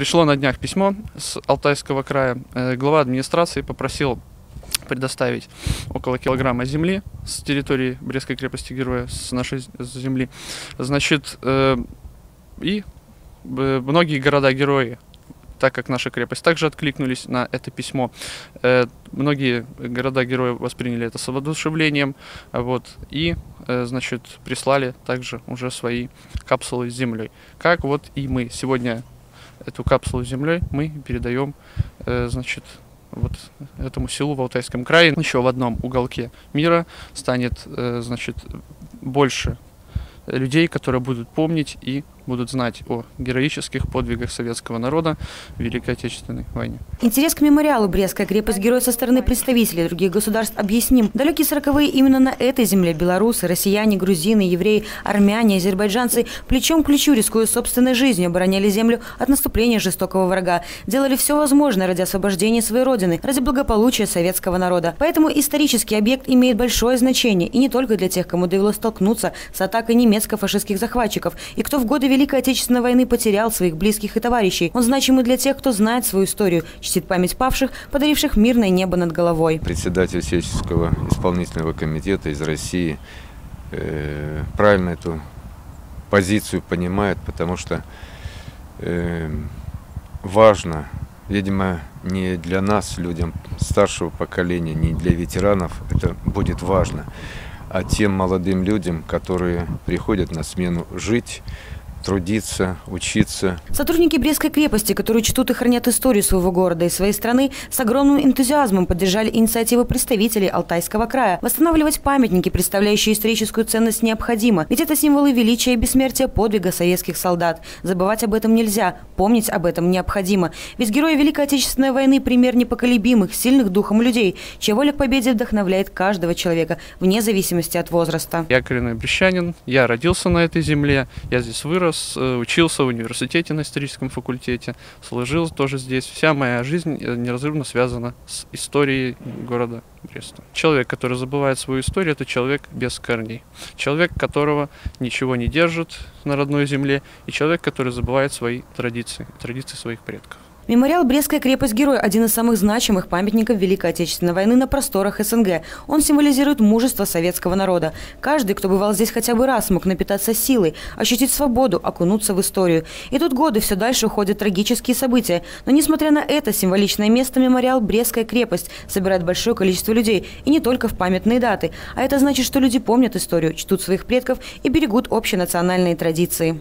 пришло на днях письмо с Алтайского края. Э, глава администрации попросил предоставить около килограмма земли с территории Брестской крепости Героя, с нашей земли. Значит, э, и э, многие города-герои так как наша крепость также откликнулись на это письмо. Многие города-герои восприняли это с воодушевлением, вот, и, значит, прислали также уже свои капсулы с землей. Как вот и мы сегодня эту капсулу землей мы передаем, э, значит, вот этому селу в Алтайском крае. Еще в одном уголке мира станет, значит, больше людей, которые будут помнить и будут знать о героических подвигах советского народа в Великой Отечественной войне. Интерес к мемориалу «Брестская крепость героя» со стороны представителей других государств объясним. Далекие сороковые именно на этой земле белорусы, россияне, грузины, евреи, армяне, азербайджанцы плечом к плечу, рискуя собственной жизнью, обороняли землю от наступления жестокого врага. Делали все возможное ради освобождения своей родины, ради благополучия советского народа. Поэтому исторический объект имеет большое значение и не только для тех, кому довелось столкнуться с атакой немецко-фашистских захватчиков и кто в годы Великой Великой Отечественной войны потерял своих близких и товарищей. Он значимый для тех, кто знает свою историю, чтит память павших, подаривших мирное небо над головой. Председатель сельского исполнительного комитета из России э, правильно эту позицию понимает, потому что э, важно, видимо, не для нас, людям старшего поколения, не для ветеранов, это будет важно, а тем молодым людям, которые приходят на смену жить, трудиться, учиться. Сотрудники Брестской крепости, которые чтут и хранят историю своего города и своей страны, с огромным энтузиазмом поддержали инициативы представителей Алтайского края. Восстанавливать памятники, представляющие историческую ценность, необходимо, ведь это символы величия и бессмертия подвига советских солдат. Забывать об этом нельзя, помнить об этом необходимо. Ведь герои Великой Отечественной войны – пример непоколебимых, сильных духом людей, чья воля к победе вдохновляет каждого человека, вне зависимости от возраста. Я коренной брещанин, я родился на этой земле, я здесь вырос, вырос, э, учился в университете на историческом факультете, служил тоже здесь. Вся моя жизнь э, неразрывно связана с историей города Бреста. Человек, который забывает свою историю, это человек без корней. Человек, которого ничего не держит на родной земле, и человек, который забывает свои традиции, традиции своих предков. Мемориал «Брестская крепость Герой» – один из самых значимых памятников Великой Отечественной войны на просторах СНГ. Он символизирует мужество советского народа. Каждый, кто бывал здесь хотя бы раз, мог напитаться силой, ощутить свободу, окунуться в историю. И тут годы все дальше уходят трагические события. Но несмотря на это, символичное место мемориал «Брестская крепость» собирает большое количество людей. И не только в памятные даты. А это значит, что люди помнят историю, чтут своих предков и берегут общенациональные традиции.